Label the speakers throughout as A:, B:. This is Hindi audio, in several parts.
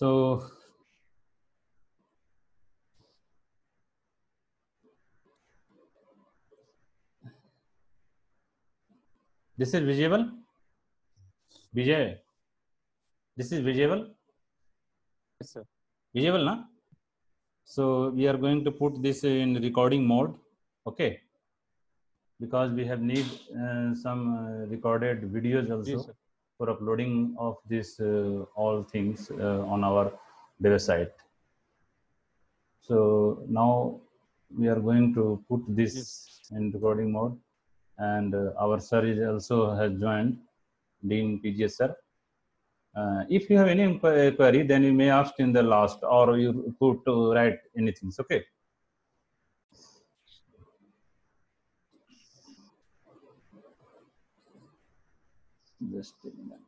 A: So this is visible. Vijay, this is visible.
B: Yes, sir.
A: Visible, na? So we are going to put this in recording mode. Okay. Because we have need uh, some uh, recorded videos also
B: Yes.
A: For uploading of this uh, all things uh, on our website. So now we are going to put this
B: Yes.
A: in recording mode, and uh, our sir is also has joined, Dean PGS sir. Uh, if you have any inqu- query, then you may ask in the last, or you put to write anything. Okay. Just a minute.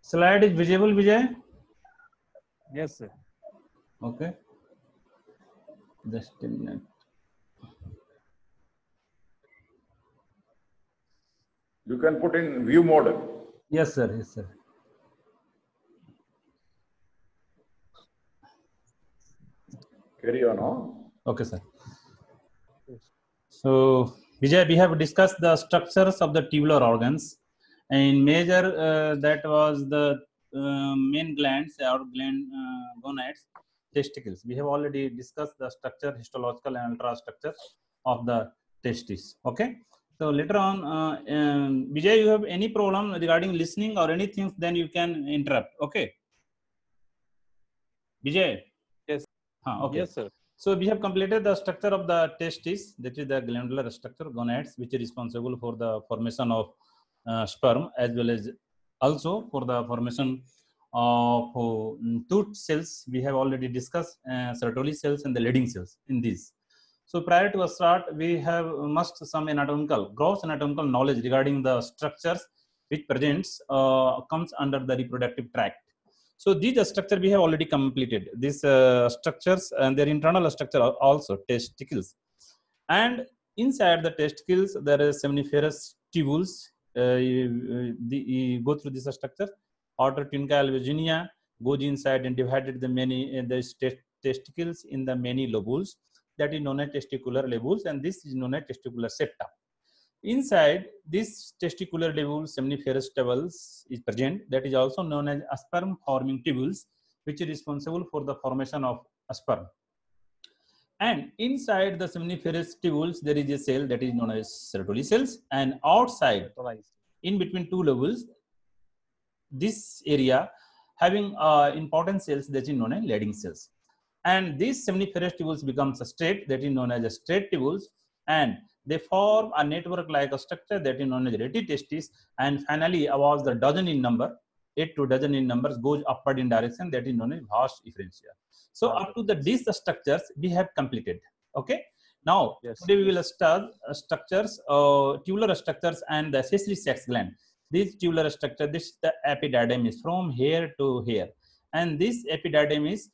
A: Slide is visible, Vijay?
B: Yes, sir.
A: Okay. Just a minute.
C: You can put in view mode.
A: Yes, sir. Yes, sir.
C: Carry on. Huh?
A: Okay, sir. So, Vijay, we have discussed the structures of the tubular organs. In major, uh, that was the uh, main glands or gland uh, gonads, testicles. We have already discussed the structure, histological and ultrastructure of the testis. Okay. So later on, uh, um, Vijay, you have any problem regarding listening or anything, then you can interrupt. Okay. Vijay.
B: Yes.
A: Huh, okay.
B: Yes, sir.
A: So we have completed the structure of the testis, that is the glandular structure, gonads, which is responsible for the formation of uh, sperm as well as also for the formation of uh, tooth cells. We have already discussed uh, Sertoli cells and the leading cells in these. So prior to a start, we have must some anatomical, gross anatomical knowledge regarding the structures which presents uh, comes under the reproductive tract. So these structure we have already completed. These uh, structures and their internal structure are also testicles. And inside the testicles, there is seminiferous tubules. Uh, you, the, you go through this structure. Outer tunica alveoginia goes inside and divided the many uh, the tes- testicles in the many lobules. That is known as testicular lobules, and this is known as testicular septa. Inside this testicular tubule, seminiferous tubules is present. That is also known as sperm forming tubules, which is responsible for the formation of a sperm. And inside the seminiferous tubules, there is a cell that is known as Sertoli cells. And outside, in between two levels, this area having uh, important cells that is known as leading cells. And these seminiferous tubules becomes a straight that is known as a straight tubules and they form a network like a structure that is known as retitestis and finally about the dozen in number, 8 to dozen in numbers goes upward in direction that is known as vast efferentia. So up to the these structures we have completed. Okay. Now
B: Yes.
A: today we will start uh, structures, uh, tubular structures and the accessory sex gland. This tubular structure, this is the epididymis from here to here. And this epididymis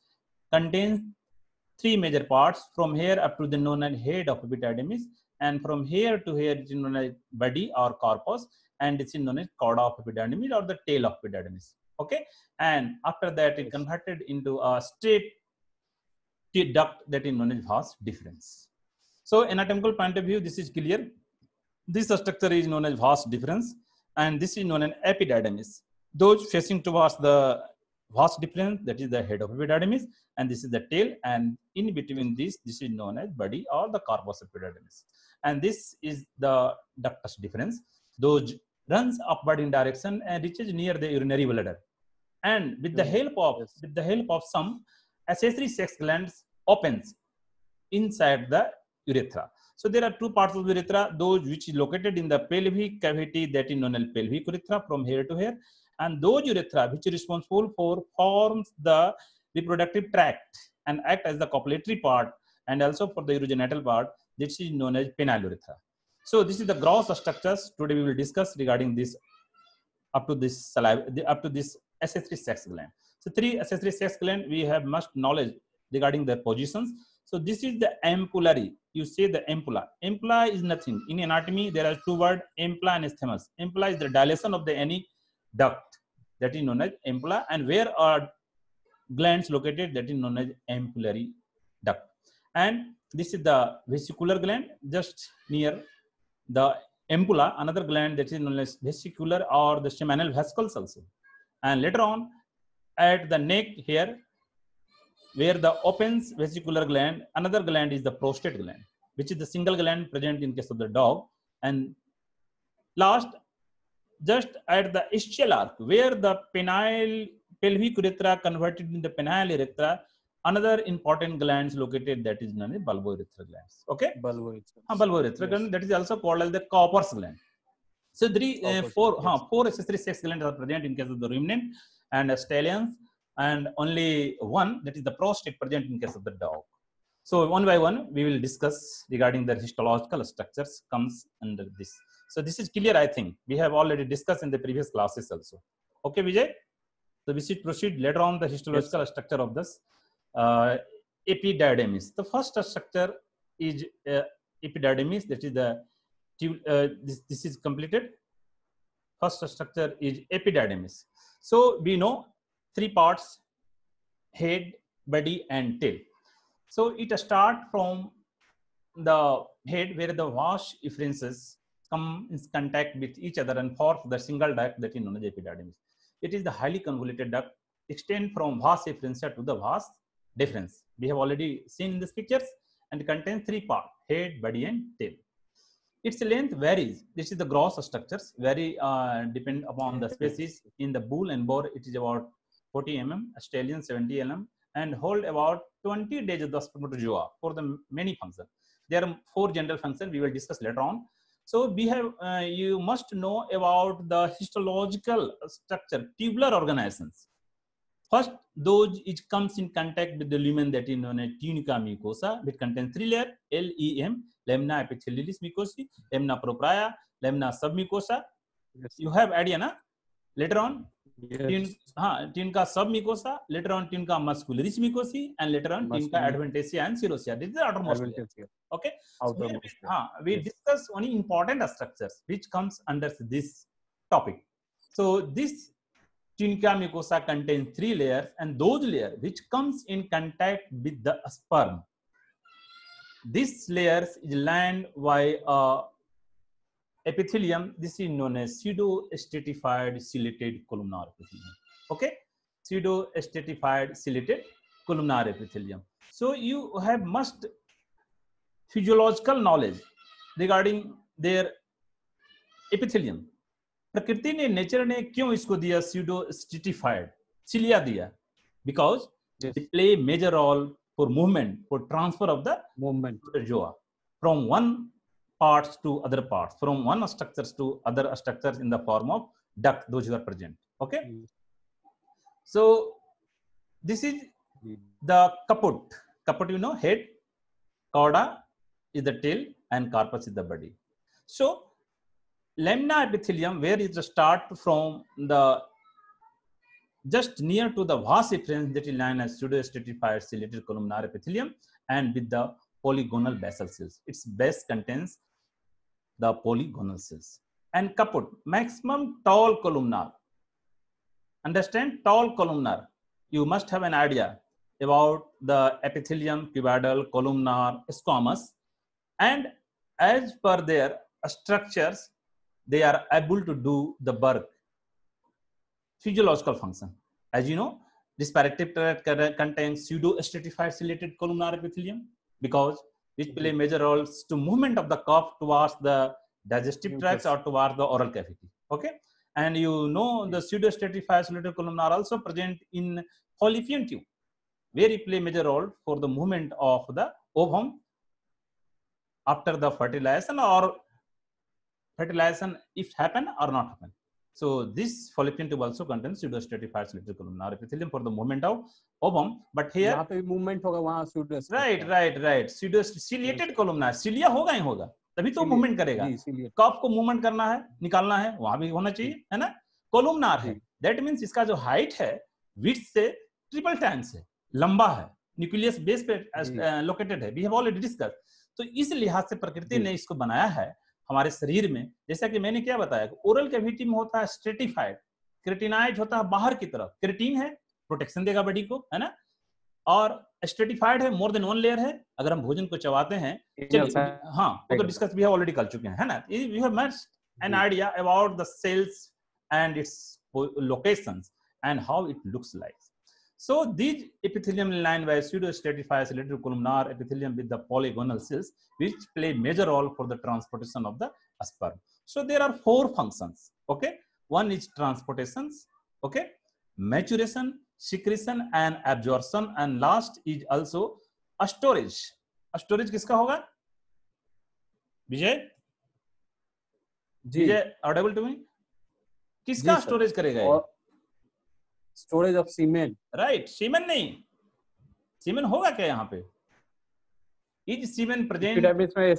A: contains three major parts from here up to the known as head of epididymis and from here to here it is known as body or corpus and it's known as chorda of epididymis or the tail of epididymis okay? And after that it converted into a straight duct that is known as vas difference. So anatomical point of view this is clear. This structure is known as vas difference and this is known as epididymis. Those facing towards the vas difference that is the head of epididymis and this is the tail and in between this this is known as body or the corpus epididymis and this is the ductus difference those runs upward in direction and reaches near the urinary bladder and with the
B: Hmm.
A: help of
B: Yes.
A: with the help of some accessory sex glands opens inside the urethra so there are two parts of the urethra those which is located in the pelvic cavity that is known as pelvic urethra from here to here and those urethra which is responsible for forms the reproductive tract and act as the copulatory part and also for the urogenital part this is known as penile urethra so this is the gross structures today we will discuss regarding this up to this saliva, up to this accessory sex gland. So three accessory sex gland we have much knowledge regarding their positions. So this is the ampullary. You say the ampulla. Ampulla is nothing. In anatomy, there are two words, ampulla and isthmus. Ampulla is the dilation of the any duct that is known as ampulla and where are glands located that is known as ampullary duct. And this is the vesicular gland just near the ampulla, another gland that is known as vesicular or the seminal vesicles also. And later on, at the neck here, where the opens vesicular gland, another gland is the prostate gland, which is the single gland present in case of the dog. And last, just at the ischial arc, where the penile pelvic urethra converted into the penile urethra, another important glands located that is known as bulbourethral glands. Okay.
B: Bulboid.
A: हाँ bulbourethral
B: Yes.
A: gland that is also called as the Cowper's gland. So three, uh, four,
B: yes.
A: four accessory sex glands are present in case of the ruminant and uh, stallions, and only one that is the prostate present in case of the dog. So one by one we will discuss regarding the histological structures comes under this. So this is clear, I think. We have already discussed in the previous classes also. Okay, Vijay. So we should proceed later on the histological structure of this uh, epididymis. The first structure is uh, epididymis. That is the uh, this, this is completed. First structure is epididymis. So we know three parts: head, body, and tail. So it start from the head where the wash efferences come in contact with each other and form the single duct that is known as epididymis. It is the highly convoluted duct extend from vas efferentia to the vas deferens. We have already seen in these pictures and contains three parts, head, body, and tail. Its length varies. This is the gross structures, vary uh, depend upon the species. In the bull and boar, it is about 40 mm, stallion 70 mm, and hold about 20 days of the spermatozoa for the many functions. There are four general functions we will discuss later on. So we have, uh, you must know about the histological structure, tubular organizations. First, those it comes in contact with the lumen that is known as tunica mucosa, which contains three layers, LEM, lamina epithelialis mucosae, lamina propria, lamina submucosa.
B: Yes.
A: You have idea, na? Later on,
B: Yes.
A: Tun, हाँ, tunica submucosa, later on tunica muscularis mucosae, and later on
B: Muscul-
A: adventitia and serosia. This is the outermost layer. Okay. So
B: Outermost
A: we,
B: layer.
A: we
B: Yes.
A: discuss only important structures which comes under this topic. So this tunica mucosa contains three layers, and those layers which comes in contact with the sperm. This layers is lined by a uh, epithelium. This is known as pseudo-stratified ciliated columnar epithelium. Okay, pseudo-stratified ciliated columnar epithelium. So you have must physiological knowledge regarding their epithelium. प्रकृति ने नेचर ने क्यों इसको दिया pseudo stratified cilia दिया because
B: Yes.
A: they play major role for movement for transfer of the
B: Movement.
A: protozoa from one parts to other parts from one structures to other structures in the form of duct those who are present okay
B: Mm.
A: so this is the caput caput you know head cauda is the tail and carpus is the body so lamina epithelium where it start from the just near to the vas efferens that is line as pseudo-stratified ciliated columnar epithelium and with the polygonal basal cells. Its base contains the polygonal cells. And caput, maximum tall columnar. Understand? Tall columnar. You must have an idea about the epithelium, cuboidal, columnar, squamous. And as per their structures, they are able to do the birth physiological function. As you know, respiratory tract contains pseudo-stratified ciliated columnar epithelium because which play major roles to movement of the cough towards the digestive tracts or towards the oral cavity. Okay, and you know the pseudostratified ciliated columnar also present in fallopian tube, where it play major role for the movement of the ovum after the fertilization or fertilization if happen or not happen. So this fallopian tube also contains pseudostratified ciliated columnar epithelium for the movement of ovum. But here,
B: यहाँ पे भी मूवमेंट होगा वहाँ pseudo
A: right, right, right, pseudo ciliated columnar, cilia होगा ही होगा, तभी तो
B: Cilia,
A: मूवमेंट करेगा.
B: जी इसीलिए
A: कफ को मूवमेंट करना है, निकालना है, वहाँ भी होना चाहिए, है ना? कोलुमनार है
B: जी।
A: दैट मीन्स इसका जो हाइट है विथ से ट्रिपल टाइम्स है लंबा है न्यूक्लियस बेस पे। लोकेटेड है वी हैव ऑलरेडी डिस्कस तो इस लिहाज से प्रकृति ने इसको बनाया है हमारे शरीर में जैसा कि मैंने क्या बताया ओरल कैविटी में होता है स्ट्रेटिफाइड क्रेटिनाइड होता है बाहर की तरफ़। क्रेटिन है प्रोटेक्शन देगा बॉडी को है ना? और स्ट्रेटिफाइड है मोर देन वन लेयर है। अगर हम भोजन को चबाते हैं. हाँ वो तो डिस्कस भी ऑलरेडी कर चुके हैं है ना? We
B: have
A: idea about the cells and its po- locations and how it looks like. So these epithelium lined by pseudostratified ciliary columnar epithelium with the polygonal cells which play major role for the transportation of the sperm. So there are four functions. Okay, one is transportations. Okay, maturation, secretion and absorption and last is also a storage. A storage किसका होगा? Vijay Vijay Audible to me किसका स्टोरेज करेगा
B: और storage of cement.
A: Right semen नहीं। सीमेन होगा क्या यहाँ पे? इज़ सीमेन प्रेजेंट
B: एपिडर्मिस में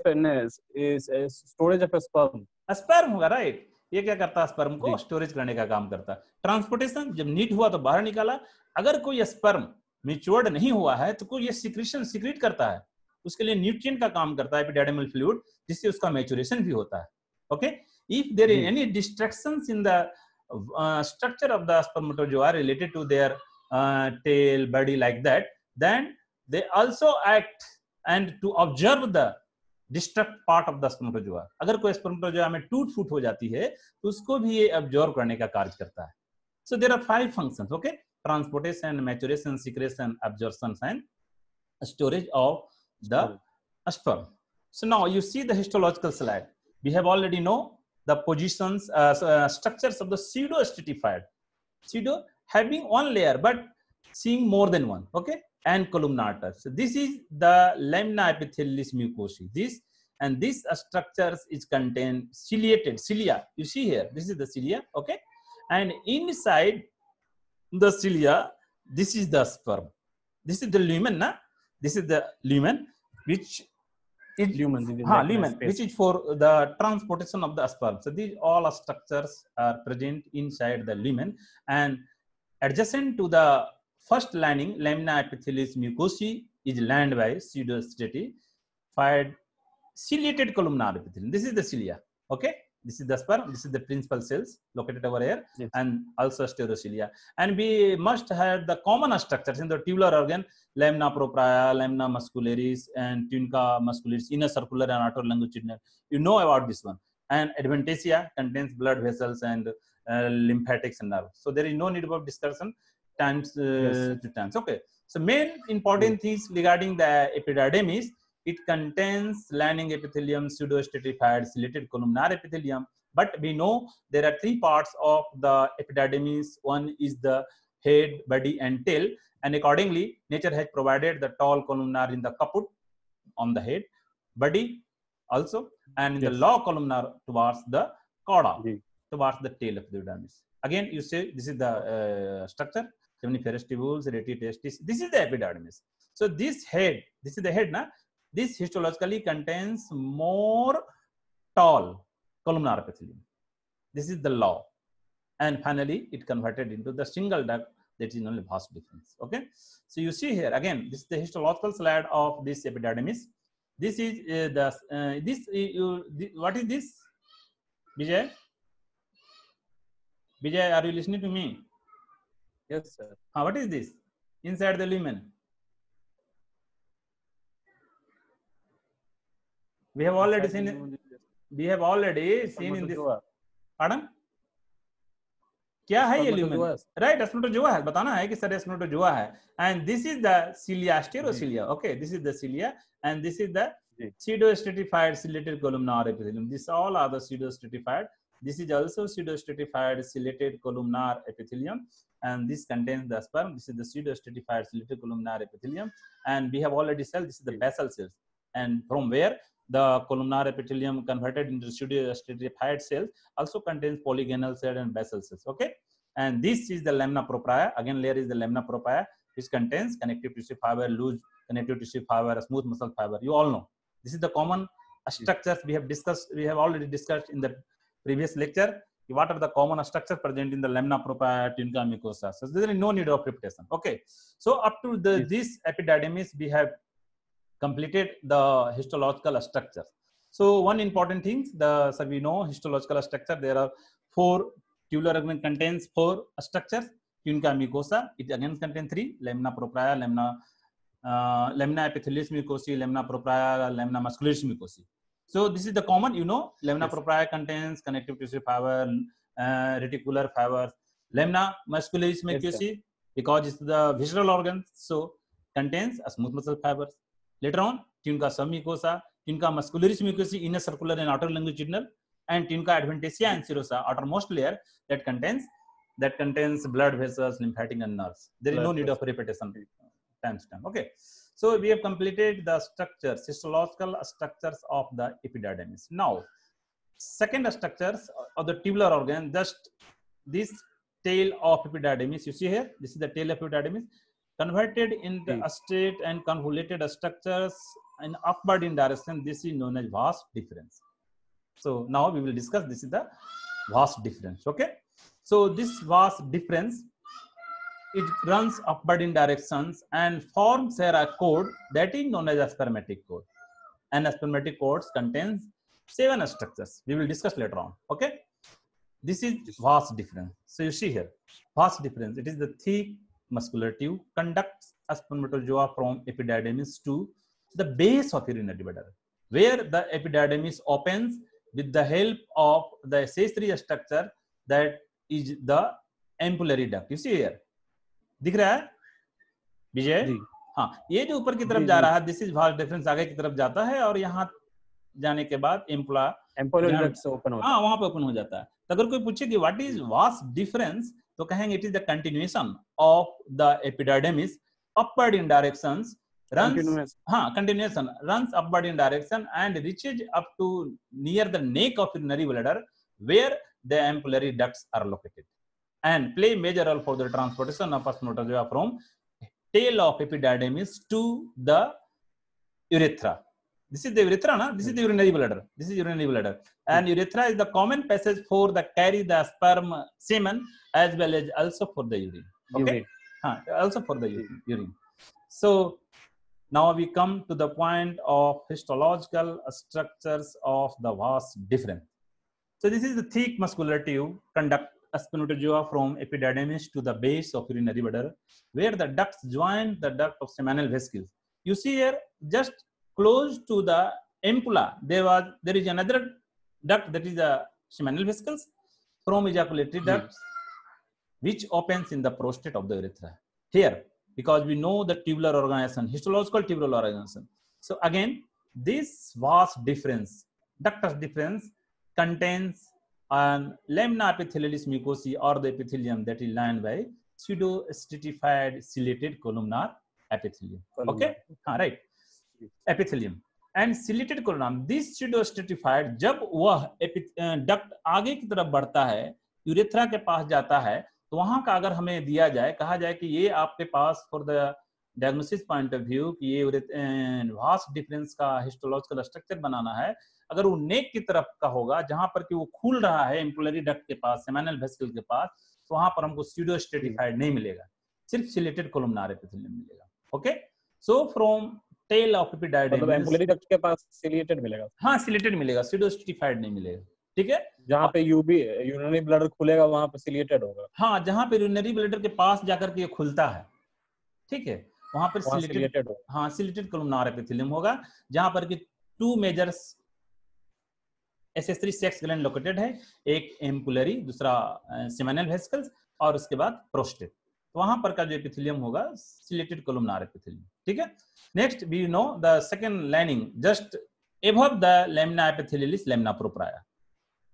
B: इस स्टोरेज ऑफ़ स्पर्म
A: स्पर्म होगा राइट ये क्या करता है? स्पर्म को स्टोरेज करने का काम करता है। ट्रांसपोर्टेशन जब नीट हुआ तो बाहर निकाला। अगर कोई स्पर्म मिच्योर्ड नहीं हुआ है तो कोई ये सिक्रेशन सिक्रेट करता है। उसके लिए न्यूट्रिएंट का काम करता है एपिडेमिल फ्लूइड जिससे उसका मैचुरेशन भी होता है। Okay if there
B: is
A: any distractions in the structure of the spermatozoa related to their uh, tail body like that then they also act and to observe the destruct part of the spermatozoa अगर कोई स्पर्मेटोजोआ में टूट फूट हो जाती है तो उसको भी ये ऑब्जर्व करने का कार्य करता है so there are five functions okay transportation maturation secretion absorption and storage of the sperm so now you see the histological slide we have already know the positions uh, uh, structures of the pseudo stratified pseudo having one layer but seeing more than one okay? And columnata so this is the lamina epithelialis mucosae this and this structures is contain ciliated cilia. You see here this is the cilia okay? And inside the cilia this is the sperm. This is the lumen na? this is the lumen which is lumen lumen which is for the transportation of the sperm so these all structures are present inside the lumen and adjacent to the first lining lamina epithelis mucosae is lined by pseudostati fired ciliated columnar epithelium. This is the cilia okay? This is the sperm. This is the principal cells located over here
B: Yes.
A: and also stereocilia. And we must have the common structures in the tubular organ lamina propria, lamina muscularis, and tunica muscularis, inner circular and outer longitudinal. You know about this one. And adventitia contains blood vessels and uh, lymphatics and nerves. So there is no need of discussion times uh,
B: Yes.
A: to times. Okay. So main important things regarding the epididymis, it contains lining epithelium, pseudostratified, ciliated columnar epithelium. But we know there are three parts of the epididymis. One is the head, body, and tail and accordingly nature has provided the tall columnar in the caput on the head body also and in the
B: Yes.
A: low columnar towards the cauda
B: जी
A: towards the tail of the epidermis again you say this is the uh, structure seminiferous tubules reti testis this is the epidermis so this head this is the head na this histologically contains more tall columnar epithelium. This is the law. And finally, it converted into the single duct that is only vast difference. Okay. So you see here again, this is the histological slide of this epidermis. This is uh, the uh, this uh, you what is this? Vijay, Vijay, are you listening to me?
B: Yes, sir.
A: Ah, what is this inside the lumen? we have already seen it- we have already seen in this pardon क्या है ये lumen right aspermatozoa है बताना है कि सर aspermatozoa है and this is the cilia stereocilia okay this is the cilia and this is the
B: G.
A: pseudostratified ciliated columnar epithelium this all are the pseudostratified this is also pseudostratified ciliated columnar epithelium and this contains the sperm this is the pseudostratified ciliated columnar epithelium and we have already said this is the
B: G.
A: basal cells and from where the columnar epithelium converted into pseudostratified cells also contains polygonal cell and basal cells okay? And this is the lamina propria. Again layer is the lamina propria which contains connective tissue fiber loose connective tissue fiber smooth muscle fiber. You all know. This is the common structures we have discussed we have already discussed in the previous lecture. What are the common structures present in the lamina propria tunica mucosa so there is no need of repetition okay? So up to the
B: Yes.
A: this epididymis we have completed the histological structure. So one important thing the so we know histological structure there are four tubular organ contains four structures. Tunica mucosa it again contains three lamina propria lamina uh, lamina epithelialis mucosae lamina propria lamina muscularis mucosae so this is the common you know lamina
B: Yes.
A: propria contains connective tissue fiber uh, reticular fibers lamina muscularis mucosae because it's the visceral organ so contains smooth muscle fibers later on tunica submucosa tunica muscularis mucosae inner circular and outer longitudinal and tunica adventitia and serosa outermost layer that contains that contains blood vessels lymphatic and nerves. There is no
B: Blood
A: need of repetition. Time okay. So we have completed the structures histological structures of the epididymis. Now second structures of the tubular organ just this tail of epididymis. You see here? This is the tail of epididymis converted into
B: Hmm.
A: a straight and convoluted structures in upward in direction this is known as vast difference. So now we will discuss this is the vast difference okay? So this vast difference it runs upward in directions and forms here a code that is known as a spermatic code. And a spermatic code contains seven structures. We will discuss later on okay? This is vast difference. So you see here vast difference it is the thick muscular tube conducts a spermatozoa from epididymis to the base of urinary bladder where the epididymis opens with the help of the accessory structure that is the ampullary duct you see here दिख रहा है विजय हाँ ये जो ऊपर की तरफ़
B: जी।
A: रहा है दिस इज़ भाग डिफरेंस आगे की तरफ़ जाता है और यहाँ जाने के बाद एम्पुला
B: ओपन होता
A: हाँ वहाँ पे ओपन हो जाता है तो अगर कोई पूछे कि व्हाट इज़ वास्ट डिफरेंस तो कहेंगे it is the continuation of the epididymis upward in directions
B: है
A: runs
B: कंटीन्यूअस
A: हाँ continuation runs upward in direction and reaches up to near the neck of urinary bladder where the ampullary ducts are located and play major role for the transportation of spermatozoa from tail of epididymis to the urethra this is the urethra na? this is the urinary bladder this is urinary bladder and urethra is the common passage for the carry the sperm semen as well as also for the urine okay Huh, also for the urine. So now we come to the point of histological structures of the vas difference. So this is the thick muscular tube conduct a spermatozoa from epididymis to the base of urinary bladder, where the ducts join the duct of seminal vesicles. You see here, just close to the ampulla, there was there is another duct that is the seminal vesicles from ejaculatory
B: Hmm.
A: ducts which opens in the prostate of the urethra. Here, because we know the tubular organization, histological tubular organization. So again, this vast difference, ductus difference, contains an lamina epithelialis mucosae or the epithelium that is lined by pseudo stratified ciliated columnar epithelium. Okay, हाँ right, epithelium. And ciliated columnar this stratified जब वह डक्ट आगे की तरफ़ बढ़ता है यूरेथ्रा के पास जाता है तो वहाँ का अगर हमें दिया जाए, कहा जाए कि ये आपके पास for the diagnosis point of view कि ये वास्ट डिफरेंस का हिस्टोलॉजिकल स्ट्रक्चर बनाना है, अगर वो नेक की तरफ़ का होगा, जहाँ पर कि वो खुल रहा है एम्पुलरी डक्ट के पास सेमानल वेसिकल के पास तो वहाँ पर हमको स्यूडो स्ट्रेटिफाइड नहीं मिलेगा। सिर्फ़ सिलेटेड कोलमनार एपिथेलियम मिलेगा। Okay so from
B: tail
A: of
B: epididymis duct के पास सिलिएटेड मिलेगा।
A: हाँ सिलेटेड मिलेगा स्यूडो स्ट्रेटिफाइड नहीं मिलेगा ठीक है?
B: जहाँ पे यूबी यूरिनरी ब्लडर खुलेगा वहाँ पे सिलिएटेड होगा।
A: हाँ जहाँ पे यूरिनरी ब्लडर के पास जाकर के ये खुलता है ठीक है? वहाँ पर सिलेटेड हाँ सिलेटेड कोलमनार एपिथेलियम होगा जहाँ पर कि two majors accessory sex gland located है एक एम्पुलरी दूसरा सिमेनल वेसिकल्स और उसके बाद प्रोस्टेट वहाँ पर का जो एपिथेलियम होगा सिलेटेड कोलमनार एपिथेलियम ठीक है next we know the second lining just above the lamina epithelialis lamina propria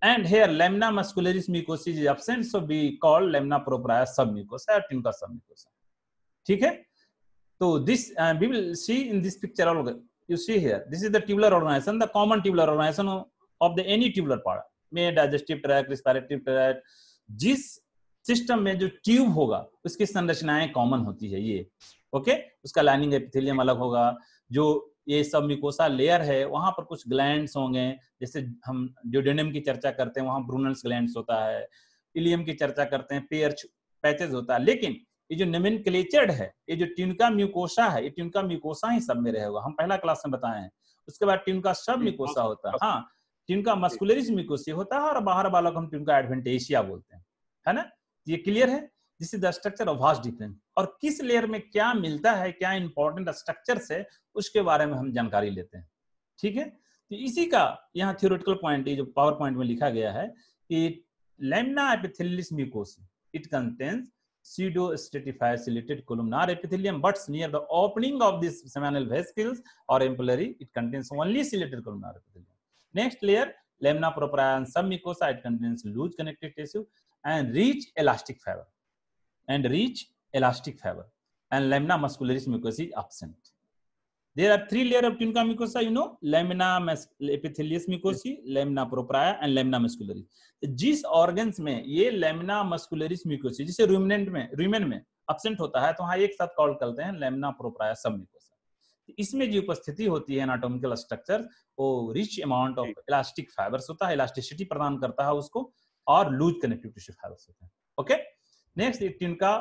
A: and here lamina muscularis mucosa is absent so we call lamina propria submucosa or tunica submucosa ठीक है this uh, we will see in this picture also you see here this is the tubular organization the common tubular organization of the any tubular part में digestive tract respiratory tract जिस सिस्टम में जो ट्यूब होगा उसकी संरचनाएँ कॉमन होती है ये। ओके उसका लाइनिंग एपिथेलियम अलग होगा। जो ये सब मिकोसा लेयर है वहाँ पर कुछ ग्लैंड्स होंगे। जैसे हम ड्यूडेनम की चर्चा करते हैं वहाँ ब्रूनल्स ग्लैंड्स होता है। इलियम की चर्चा करते हैं पेयर पैचेज होता है। लेकिन ये जो निमिन है ये जो ट्यूनका म्यूकोसा है ये ट्यूनका म्यूकोसा ही सब में रहेगा हम पहला क्लास में बताए हैं। उसके बाद ट्यूनका सब म्यूकोसा होता है। हाँ ट्यूनका मस्कुलरिस म्यूकोसी होता है और बाहर वाला को हम ट्यूनका एडवेंटेशिया बोलते हैं। है ना? ये क्लियर है? This is the structure of vas deferens और किस लेयर में क्या मिलता है, क्या इंपॉर्टेंट स्ट्रक्चर है, उसके बारे में हम जानकारी लेते हैं। ठीक है? तो इसी का यहाँ थियोरिटिकल पॉइंट जो पावर पॉइंट में लिखा गया है कि lamina epithelialis mucosa it contains opening of dismal vesicles और ampullary it contains only ciliated columnar epithelium next layer lamina propria submucosa it contains loose connected tissue and rich elastic fiber and rich elastic fiber and lamina muscularis mucosa is absent there are three layer of tunica mucosa you know lamina epithelius mucosa lamina propria and lamina muscularis जिस ऑर्गन्स में ये लेमिना मस्कुलरिस म्यूकोसी जिसे रूमिनेंट में रूमेन में अब्सेंट होता है तो वहाँ एक साथ कॉल करते हैं प्रोप्राया सब म्यूकोसा इसमें जो उपस्थिति होती है एनाटोमिकल स्ट्रक्चर वो rich amount of elastic fibres होता है इलास्टिसिटी प्रदान करता है उसको और लूज कनेक्टिव टिश्यू फाइबर्स होते हैं। ओके? नेक्स्ट इनका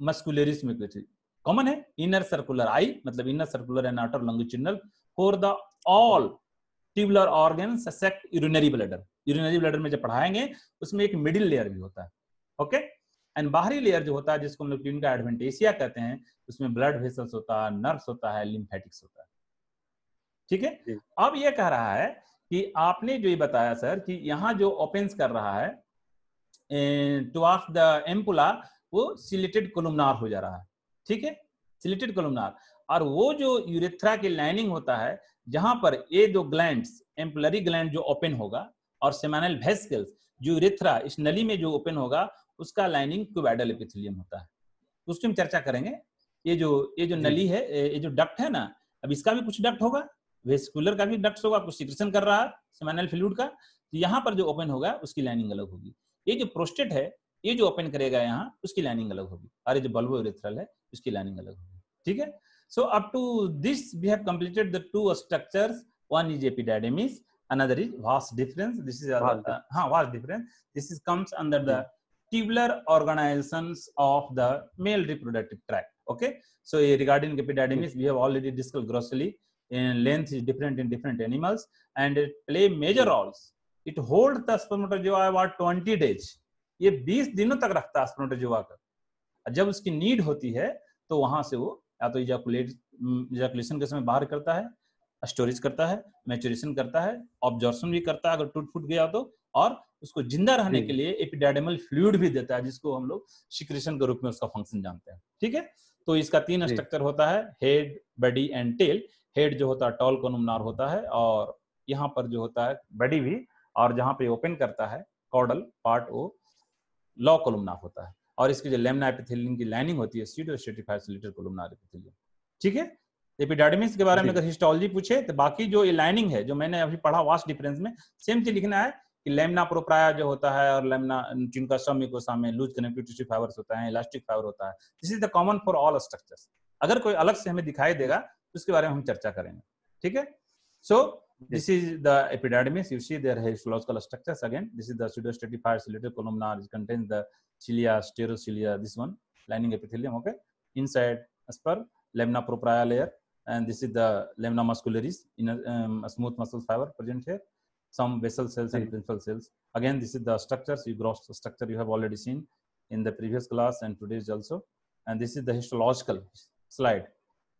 A: मस्कुलरिस म्यूकोसी कॉमन है? इनर सर्कुलर आई मतलब inner circular and outer longitudinal for the all tubular organ sect urinary bladder urinary bladder में जब पढ़ाएँगे उसमें एक मिडिल लेयर भी होता है। ओके? एंड बाहरी लेयर जो होता है जिसको हम लोग ट्यून का एडवेंटेसिया कहते हैं उसमें ब्लड वेसल्स होता है नर्व्स होता है लिम्फेटिक्स होता है। ठीक है? अब ये कह रहा है कि आपने जो ये बताया सर कि यहाँ जो ओपेंस कर रहा है द एम्पुला वो सिलेटेड कोलुमनार हो जा रहा है। ठीक है? सिलेटेड कोलुमनार और वो जो यूरेथ्रा की लाइनिंग होता है जहाँ पर ये जो ग्लैंड्स एम्पलरी ग्लैंड जो ओपन होगा और सेमानल वेस्कल्स जो यूरेथ्रा इस नली में जो ओपन होगा उसका लाइनिंग क्यूबैडल एपिथेलियम होता है। उसकी हम चर्चा करेंगे। ये जो ये जो नली है ये जो डक्ट है ना अब इसका भी कुछ डक्ट होगा वेस्कुलर का भी डक्ट होगा कुछ सिक्रेशन कर रहा है सेमानल फ्लूइड का तो यहाँ पर जो ओपन होगा उसकी लाइनिंग अलग होगी। ये जो प्रोस्टेट है ये जो ओपन करेगा यहाँ उसकी लाइनिंग अलग होगी और ये जो बल्बो यूरेथ्रल है उसकी लाइनिंग अलग होगी ठीक है So up to this, we have completed the two structures. One is epididymis, another is vas difference. This is a
B: Vas
A: uh, huh, vas difference. This is comes under the tubular organizations of the male reproductive tract. Okay. So uh, regarding epididymis, we have already discussed grossly. In length is different in different animals and it play major roles. It holds the spermatozoa about 20 days. ये 20 दिनों तक रखता है स्पर्मेटोजोआ का। जब उसकी नीड होती है तो वहाँ से वो या तो इजाकुलेट इजाकुलेशन के समय बाहर करता है स्टोरेज करता है मैचुरेशन करता है ऑब्जॉर्शन भी करता है अगर टूट फूट गया तो और उसको ज़िंदा रहने के लिए एपिडाइडमल फ्लूड भी देता है जिसको हम लोग सिक्रेशन के रूप में उसका फ़ंक्शन जानते हैं। ठीक है? तो इसका तीन स्ट्रक्चर होता है head body and tail head जो होता है टॉल कोनुमनार होता है और यहाँ पर जो होता है बॉडी भी और जहाँ पे ओपन करता है कॉर्डल पार्ट वो लॉ कोलुमनार होता है। और इसकी जो लेमना एपिथेलियम की लाइनिंग होती है pseudostratified ciliated columnar epithelium ठीक है? एपिडाइडमिस के बारे में अगर हिस्टोलॉजी पूछे तो बाकी जो ये लाइनिंग है जो मैंने अभी पढ़ा वास्ट डिफरेंस में सेम चीज़ लिखना है कि लेमना प्रोप्राया जो होता है और लेमना जिनका समिकोसा में लूज कनेक्टिव टिश्यू फाइबर्स होता है इलास्टिक फाइबर होता है। This is the common for all structures अगर कोई अलग से हमें दिखाई देगा तो उसके बारे में हम चर्चा करेंगे। ठीक है? सो this is the epididymis. You see their histological structures again. This is the pseudostratified ciliated columnar. It contains the cilia stereocilia this one lining epithelium okay? Inside spur lamina propria layer. And this is the lamina muscularis in a, um, a smooth muscle fiber present here. Some vessel cells and principal cells. Again this is the structures. You gross structure you have already seen in the previous class and today's also. And this is the histological slide.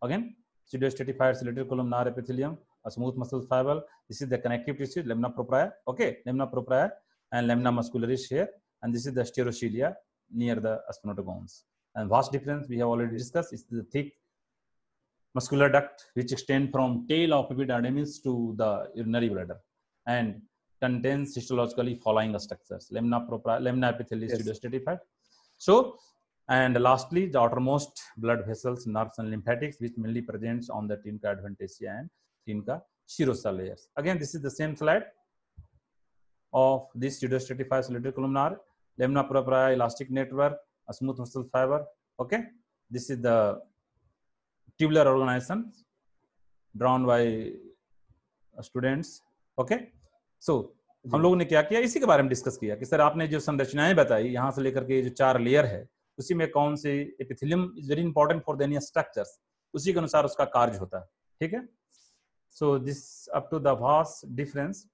A: Again pseudostratified ciliated columnar epithelium smooth muscle fiber. This is the connective tissue, lamina propria. Okay, lamina propria and lamina muscularis here, and this is the stereocilia near the sphenotogones. And vast difference we have already discussed is the thick muscular duct which extend from tail of epididymis to the urinary bladder and contains histologically following structures: lamina propria, lamina epithelium
B: Yes.
A: pseudostratified. So. And lastly, the outermost blood vessels, nerves, and lymphatics, which mainly presents on the tinca adventitia and tinca serosa layers. Again, this is the same slide of this pseudostratified ciliated columnar, lamina propria elastic network, a smooth muscle fiber. Okay, this is the tubular organization drawn by students okay so हम लोगों ने क्या किया इसी के बारे में डिस्कस किया कि सर आपने जो संरचनाएँ बताई यहाँ से लेकर के जो चार लेयर है उसी में कौन से epithelium is very important for the any structures उसी के अनुसार उसका कार्य होता है ठीक है So this up to the vast difference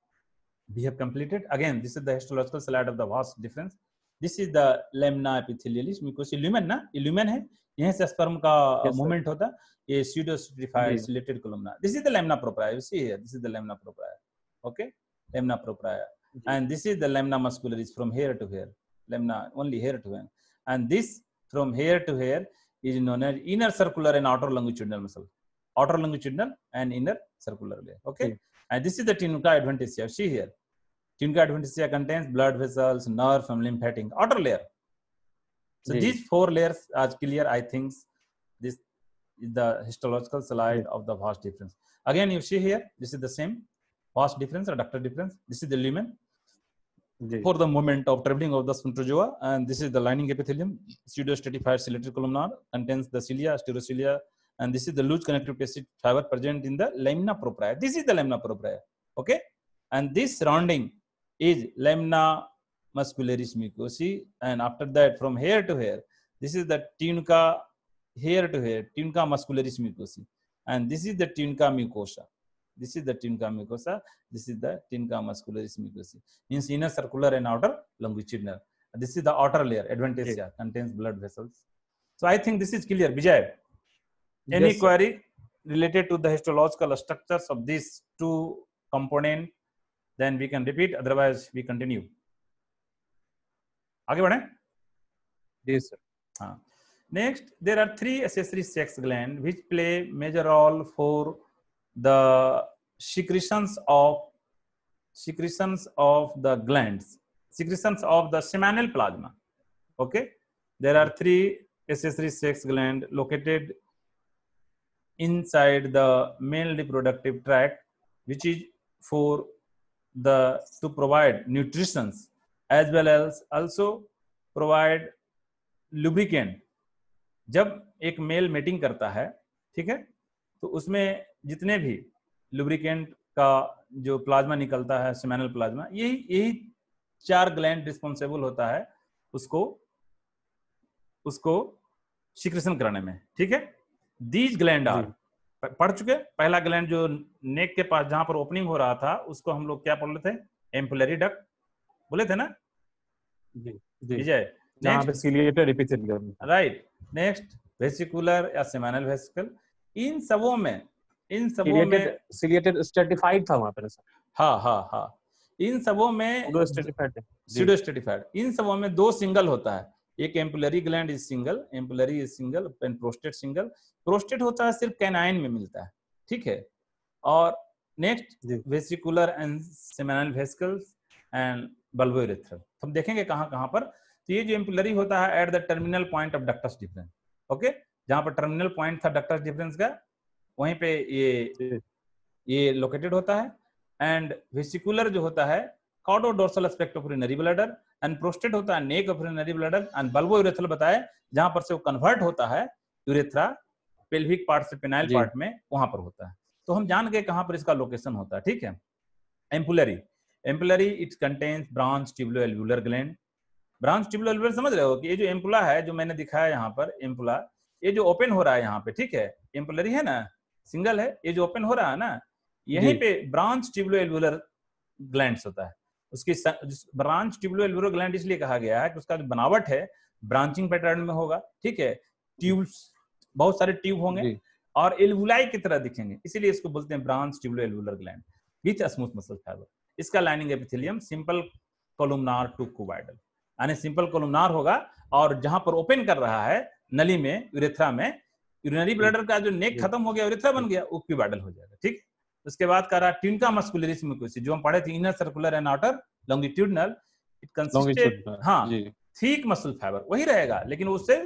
A: we have completed again this is the histological slide of the vast difference this is the lamina epithelialis mucosa lumen ना ये lumen है यहीं से sperm का
B: Yes, sir.
A: movement होता है ये pseudo stratified
B: ji.
A: ciliated columna this is the lamina propria you see here this is the lamina propria okay lamina propria
B: ji.
A: and this is the lamina muscularis from here to here lamina only here to here and this from here to here is known as inner circular and outer longitudinal muscle outer longitudinal and inner circular layer. Okay.
B: Mm.
A: And this is the tunica adventitia. See here. tunica adventitia contains blood vessels, nerve and lymphatic outer layer. So
B: mm
A: these four layers are clear, I think. This is the histological slide mm of the vast difference. Again, you see here, this is the same vast difference or ductal difference. This is the lumen. For the moment of traveling of the spontozoa, and this is the lining epithelium, pseudostratified ciliated columnar, contains the cilia, stereocilia and this is the loose connective tissue fiber present in the lamina propria. This is the lamina propria okay? And this surrounding is lamina muscularis mucosae and after that from here to here this is the tunica here to here tunica muscularis mucosae and this is the tunica mucosa. This is the tunica mucosa. This is the tunica muscularis mucosae means inner circular and outer longitudinal. This is the outer layer, adventitia, contains blood vessels. So I think this is clear. Vijay, any
B: Yes, sir.
A: query related to the histological structures of these two component, then we can repeat. Otherwise, we continue. आगे बढ़ें
B: जी सर
A: हाँ next there are three accessory sex gland which play major role for the secretions of secretions of the glands secretions of the seminal plasma okay there are three accessory sex gland located inside the male reproductive tract which is for the to provide nutritions as well as also provide lubricant जब एक मेल मेटिंग करता है ठीक है तो उसमें जितने भी लुब्रिकेंट का जो प्लाज्मा निकलता है सेमेनल प्लाज्मा यही यही चार ग्लैंड रिस्पॉन्सिबल होता है उसको उसको सिक्रेशन कराने में ठीक है दीज ग्लैंड आर पढ़ चुके पहला ग्लैंड जो नेक के पास जहाँ पर ओपनिंग हो रहा था उसको हम लोग क्या बोल रहे थे? एम्पुलरी डक्ट बोले थे ना?
B: जी जी।
A: विजय राइट नेक्स्ट वेसिकुलर या सेमानल वेसिकल इन सबों में इन सबों में
B: सिलिएटेड स्ट्रेटिफाइड था वहाँ पे सर?
A: हाँ हाँ हाँ। इन सबों में
B: पूरा
A: इन सबों में दो सिंगल होता है। एक ampullary gland is single ampullary is single and prostate single prostate होता है सिर्फ़ कैनाइन में मिलता है ठीक है? और
B: next
A: vesicular and seminal vesicles and bulbourethral हम देखेंगे कहाँ कहाँ पर? तो ये जो एम्पुलरी होता है at the terminal point of ductus deferens okay जहाँ पर टर्मिनल पॉइंट था डक्टस डिफरेंस का वहीं पे ये ये लोकेटेड होता है। एंड वेसिकुलर जो होता है caudo dorsal aspect of urinary bladder and prostate होता है neck of urinary bladder and bulbourethral बताए जहाँ पर से वो कन्वर्ट होता है यूरेथ्रा पेल्विक पार्ट से पेनाइल। पार्ट में वहाँ पर होता है। तो हम जान गए कहाँ पर इसका लोकेशन होता है ठीक है? Ampullary ampullary it contains branch tubulo alveolar gland branch tubulo alveolar समझ रहे हो कि ये जो एम्पुला है जो मैंने दिखाया यहाँ पर एम्पुला ये जो ओपन हो रहा है यहाँ पे ठीक है? एम्पुलरी है ना? सिंगल है? ये जो ओपन हो रहा है ना? यहीं पे ब्रांच ट्यूबुलो एल्वुलर ग्लैंड्स होता है। उसकी ब्रांच ट्यूबुलो एल्वुलर ग्लैंड इसलिए कहा गया है कि उसका जो बनावट है ब्रांचिंग पैटर्न में होगा ठीक है? ट्यूब्स बहुत सारे ट्यूब होंगे और एल्वुलाई की तरह दिखेंगे इसीलिए इसको बोलते हैं branch tubulo alveolar gland with smooth muscle fibre इसका lining epithelium simple columnar to cuboidal यानी सिंपल कोलुमनार होगा और जहाँ पर ओपन कर रहा है नली में यूरेथ्रा में यूरिनरी ब्लडर का जो नेक खत्म हो गया यूरेथ्रा बन गया वो क्यूबाइडल हो जाएगा ठीक? उसके बाद कह रहा ट्यूनका मस्कुलरिस म्यूकोसी जो हम पढ़े थे inner circular and outer longitudinal it
B: consisted
A: हाँ थिक मसल फाइबर वही रहेगा लेकिन उससे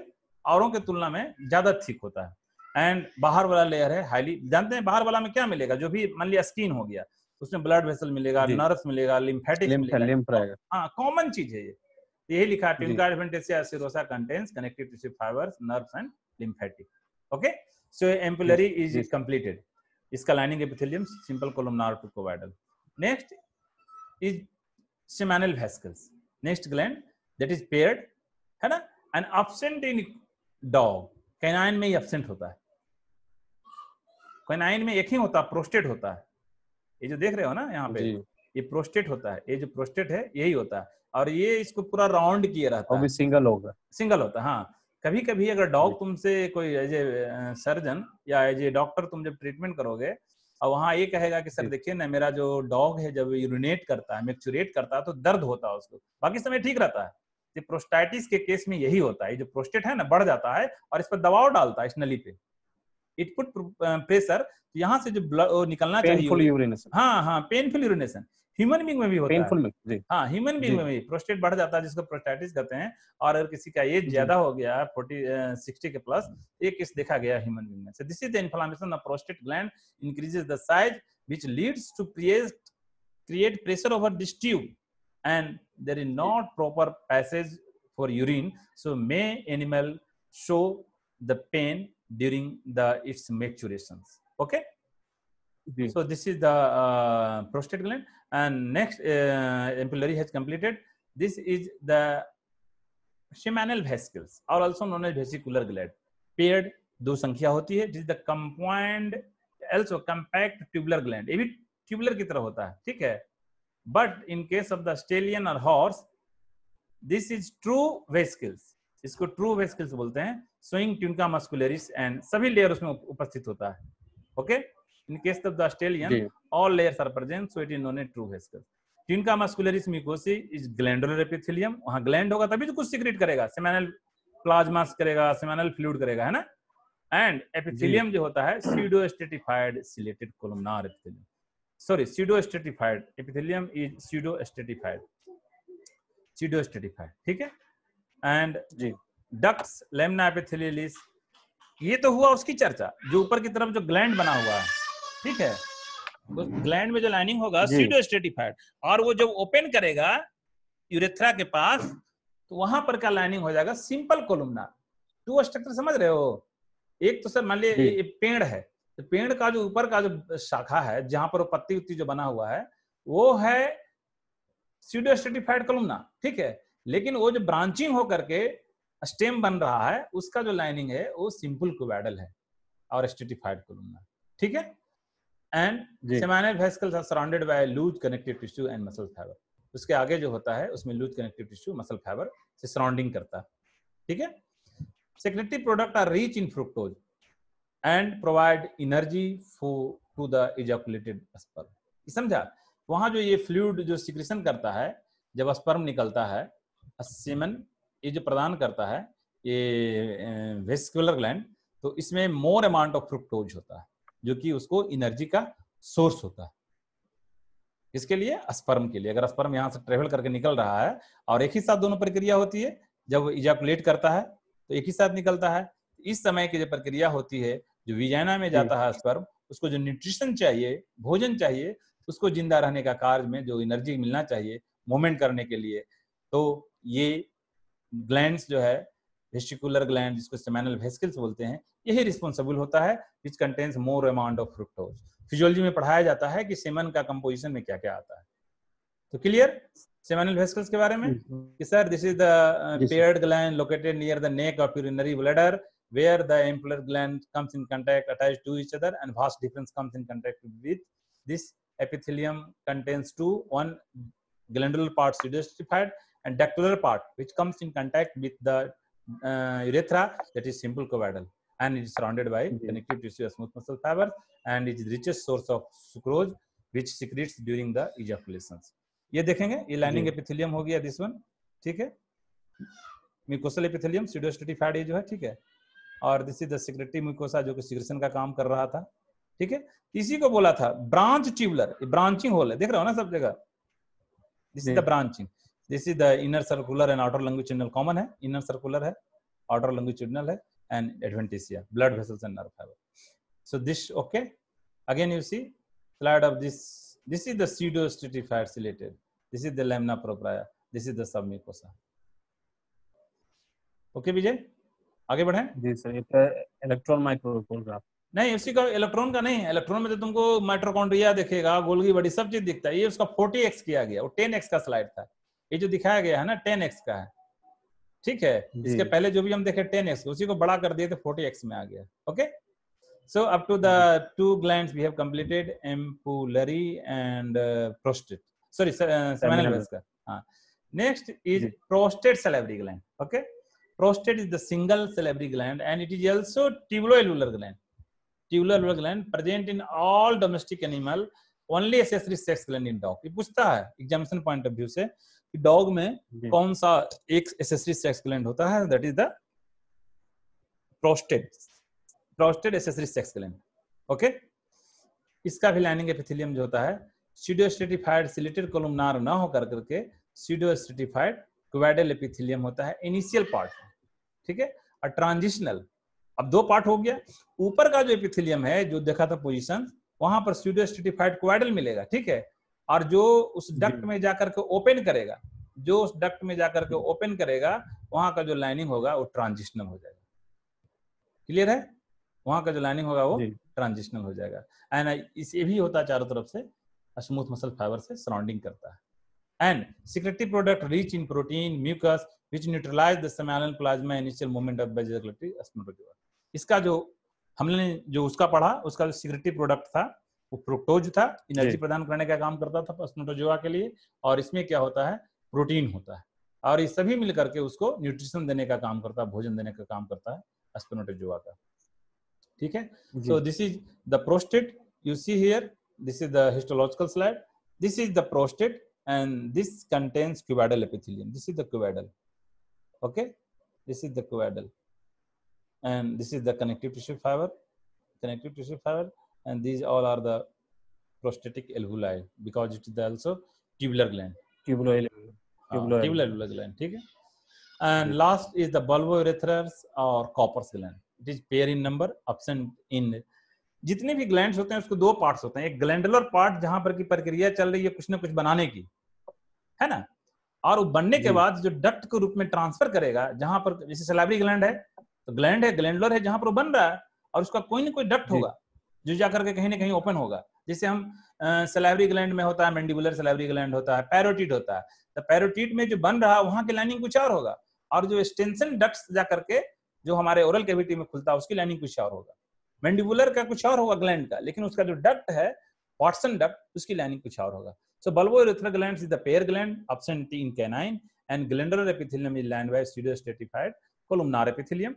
A: औरों की तुलना में ज़्यादा थिक होता है। एंड बाहर वाला लेयर है हाईली जानते हैं बाहर वाला में क्या मिलेगा? जो भी मान लिया स्किन हो गया उसमें ब्लड वेसल मिलेगा। नर्व्स मिलेगा लिम्फेटिक मिलेगा। हाँ कॉमन चीज़ है ये। तो यही लिखा है। Tunica contains connective tissue fibres nerves and lymphatic. Okay? So ampullary is
B: जी।
A: इसका lining epithelium simple columnar to cuboidal next is seminal vesicles. Next gland that is paired है ना? And absent in dog canine में ही absent होता है। कैनाइन में एक ही होता है प्रोस्टेट होता है। ये जो देख रहे हो ना यहाँ पे ये प्रोस्टेट होता है। ये जो प्रोस्टेट है यही होता है। और ये इसको पूरा राउंड किए रहता है।
B: सिंगल होगा।
A: सिंगल होता है हाँ। कभी कभी अगर डॉग तुमसे कोई एज ए सर्जन या एज ए डॉक्टर तुम जब ट्रीटमेंट करोगे और वहाँ ये कहेगा कि सर देखिए ना मेरा जो डॉग है जब यूरिनेट करता है मेक्चुरेट करता है तो दर्द होता है उसको। बाकी समय ठीक रहता है। तो प्रोस्टाइटिस के केस में यही होता है। जो प्रोस्टेट है ना बढ़ जाता है और इस पर दबाव डालता है इस नली पे। इट पुट प्रेशर यहाँ से जो ब्लड निकलना चाहिए
B: यूरिनेशन
A: हाँ हाँ पेनफुल यूरिनेशन ह्यूमन बींग में भी होता है। हाँ ह्यूमन बींग में भी। प्रोस्टेट बढ़ जाता है जिसको प्रोस्टेटिस कहते हैं और अगर किसी का एज ज़्यादा हो गया फोर्टी सिक्सटी के प्लस एक केस देखा गया ह्यूमन बींग में। This is the inflammation of prostate gland increases the size which leads to create create pressure over this tube and there is not proper passage for urine so may animal show the pain during the its maturation okay so this is the uh, prostate gland and next uh, ampullary has completed this is the seminal vesicles or also known as vesicular gland paired दो संख्या होती है जिस the compound also compact tubular gland ये भी ट्यूबुलर की तरह होता है ठीक है but in case of the stallion और horse this is true vesicles इसको ट्रू वेस्किल्स बोलते हैं स्विंग ट्यूनका मस्कुलरिस एंड सभी लेयर उसमें उप- उपस्थित होता है okay in case of the stallion
B: ji.
A: all layers are present so it is known as true vesicle tunica muscularis mucosae is glandular epithelium वहाँ ग्लैंड होगा तभी तो कुछ सीक्रेट करेगा। सेमिनल प्लाज्मा करेगा सेमिनल फ्लूइड करेगा है ना? एंड एपिथेलियम जो। होता है pseudo stratified ciliated columnar epithelium sorry pseudo stratified epithelium is pseudo stratified pseudo stratified ठीक है? एंड
B: जी।
A: डक्ट्स लेमना एपिथेलियलिस ये तो हुआ उसकी चर्चा। जो ऊपर की तरफ़ जो ग्लैंड बना हुआ है ठीक है? उस ग्लैंड में जो लाइनिंग होगा सीडो स्टेटिफाइड और वो जब ओपन करेगा यूरेथ्रा के पास तो वहाँ पर क्या लाइनिंग हो जाएगा सिंपल कोलुमनार टू स्ट्रक्चर समझ रहे हो? एक तो सर मान लीजिए पेड़ है। तो पेड़ का जो ऊपर का जो शाखा है जहाँ पर वो पत्ती उत्ती जो बना हुआ है वो है सीडो स्टेटिफाइड कोलुमना ठीक है? लेकिन वो जो ब्रांचिंग हो करके स्टेम बन रहा है उसका जो लाइनिंग है वो सिंपल कोवेडल है और स्टेटिफाइड कोलुमना ठीक है?
B: And
A: seminal vesicles are surrounded by loose connective tissue and muscle fibre उसके आगे जो होता है उसमें loose connective tissue muscle fibre से सराउंडिंग करता है। ठीक है? Secretory product are rich in fructose and provide energy to the ejaculated sperm समझा? वहाँ जो ये फ्लूड जो सिक्रेशन करता है जब स्पर्म निकलता है सीमन ये जो प्रदान करता है ये वेस्कुलर ग्लैंड तो इसमें मोर अमाउंट ऑफ़ फ्रुक्टोज होता है। जो कि उसको एनर्जी का सोर्स होता है। इसके लिए? स्पर्म के लिए। अगर स्पर्म यहाँ से ट्रेवल करके निकल रहा है और एक ही साथ दोनों प्रक्रिया होती है जब इजाकुलेट करता है तो एक ही साथ निकलता है इस समय की जो प्रक्रिया होती है जो विजाना में जाता है स्पर्म उसको जो न्यूट्रिशन चाहिए भोजन चाहिए उसको ज़िंदा रहने का कार्य में जो एनर्जी मिलना चाहिए मूवमेंट करने के लिए तो ये ग्लैंड्स जो है वेस्टिकुलर ग्लैंड जिसको सेमिनल वेस्किल्स बोलते हैं यही रिस्पॉन्सिबल होता है which contains more amount of fructose physiology में पढ़ाया जाता है कि सेमन का कंपोजिशन में क्या क्या आता है तो क्लियर सेमिनल वेस्किल्स के बारे में कि sir this
B: is the
A: paired gland located near the neck of urinary bladder where the ampular gland comes in contact attached to each other and vast difference comes in contact with this epithelium contains two one glandular part pseudostified and ductular part which comes in contact with the uh, urethra that is simple covidal and it is surrounded by
B: Mhm.
A: connective tissue of smooth muscle fibers and it is the richest source of sucrose which secretes during the ejaculations ये देखेंगे ये लाइनिंग। एपिथेलियम हो गया दिस वन ठीक है म्यूकोसल एपिथेलियम सीडोस्टेटिफाइड ये जो है ठीक है और this is the secretory mucosa जो कि सिक्रेशन का काम कर रहा था ठीक है इसी को बोला था ब्रांच ट्यूबुलर ब्रांचिंग होल है देख रहे हो ना सब जगह this is
B: the
A: branching this is the inner circular and outer longitudinal common है। इनर सर्कुलर है आउटर लंग्विचुडनल है and adventitia blood vessels and nerve fibre so this okay again you see slide of this this is the pseudostratified ciliated this is the lamina propria this is the submucosa okay Vijay आगे बढ़े।
B: जी सर ये तो इलेक्ट्रॉन माइक्रोग्राफ
A: नहीं उसी का इलेक्ट्रॉन का नहीं। इलेक्ट्रॉन में तो तुमको माइट्रोकॉन्ड्रिया दिखेगा गोल्गी बड़ी सब चीज़ दिखता है। ये उसका 40x किया गया। वो 10x का स्लाइड था। ये जो दिखाया गया है ना टेन एक्स का है ठीक है? इसके पहले जो भी हम देखे टेन एक्स उसी को बड़ा कर दिए तो फोर्टी एक्स में आ गया okay? So up to the two gland we have and prostate sorry next is prostate सेलेब्री gland okay prostate is the single सेलेब्री gland and it is also tubular gland tubular gland present in all domestic animal only से डॉग में कौन सा एक एसेसरी सेक्स ग्लैंड होता है that is the prostate prostate accessory sex gland okay इसका भी लाइनिंग एपिथेलियम जो होता है सीडोस्ट्रेटिफाइड सिलेटेड कोलुमनार ना हो कर करके सीडोस्ट्रेटिफाइड क्वेडल एपिथेलियम होता है इनिशियल पार्ट ठीक है? और ट्रांजिशनल अब दो पार्ट हो गया। ऊपर का जो एपिथेलियम है जो देखा था पोजीशन वहाँ पर सीडोस्ट्रेटिफाइड क्वेडल मिलेगा। ठीक है? और जो उस डक्ट में जाकर के ओपन करेगा जो उस डक्ट में जाकर के ओपन करेगा वहाँ का जो लाइनिंग होगा वो ट्रांजिशनल हो जाएगा। क्लियर है? वहाँ का जो लाइनिंग होगा वो ट्रांजिशनल हो जाएगा। एंड इसे भी होता है चारों तरफ़ से स्मूथ मसल फाइबर से सराउंडिंग करता है। And secretive product rich in protein mucus which the seminal plasma initial movement of basically इसका जो हमने जो उसका पढ़ा उसका जो सिक्रेटिव प्रोडक्ट था वो फ्रुक्टोज था एनर्जी प्रदान करने का काम करता था पसनोटोजोआ के लिए और इसमें क्या होता है? प्रोटीन होता है। और ये सभी मिलकर के उसको न्यूट्रिशन देने का काम करता है भोजन देने का काम करता है स्पेनोटोजोआ का। ठीक है? So this is the prostate you see here this is the histological slide this is the prostate and this contains cuboidal epithelium this is the cuboidal okay this is the cuboidal and this is the connective tissue fibre connective tissue fibre and these all are the prostatic alveoli because it is the also tubular gland.
B: Tubular
A: हाँ,
B: Tubular
A: tubular
B: alveoli.
A: alveolar gland ठीक है and last is the bulbourethras or Copper's gland it is pair in number absent in जितने भी ग्लैंड्स होते हैं उसको दो पार्ट्स होते हैं एक ग्लैंडुलर पार्ट जहाँ पर की प्रक्रिया चल रही है कुछ ना कुछ बनाने की है ना और वो बनने के बाद जो डक्ट के रूप में ट्रांसफ़र करेगा जहाँ पर जैसे सलाबरी ग्लैंड है तो ग्लैंड है ग्लैंडुलर है जहाँ पर वो बन रहा है और उसका कोई ना कोई डक्ट होगा जो जाकर के कहीं ना कहीं ओपन होगा। जैसे हम सलाबरी ग्लैंड में होता है मैंडिबुलर सलाबरी ग्लैंड होता है पैरोटिड होता है तो पैरोटिड में जो बन रहा, वहाँ की लाइनिंग कुछ और होगा। और जो एक्सटेंशन डक्ट्स जा करके जो हमारे ओरल कैविटी में खुलता है, उसकी लाइनिंग कुछ और होगा। मैंडिबुलर का कुछ और होगा ग्लैंड का, लेकिन उसका जो डक्ट है वाटसन डक्ट उसकी लाइनिंग कुछ और होगा। So bulbourethral glands is the pair gland absent in canine, and glandular epithelium is lined by pseudostratified columnar epithelium.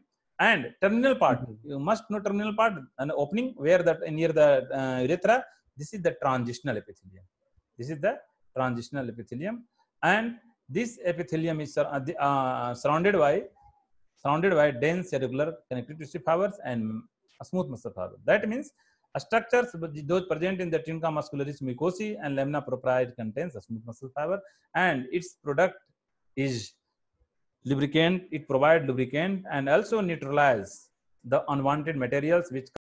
A: And terminal part.
B: Mhm.
A: you must know terminal part. An opening where that near the uh, urethra this is the transitional epithelium. This is the transitional epithelium. And this epithelium is sur- uh, uh, surrounded by surrounded by dense irregular connective tissue fibers and smooth muscle fiber. That means a structures those present in the tunica muscularis mucosae and lamina propria contains a smooth muscle fiber and its product is lubricant it provides lubricant and also neutralize the unwanted materials which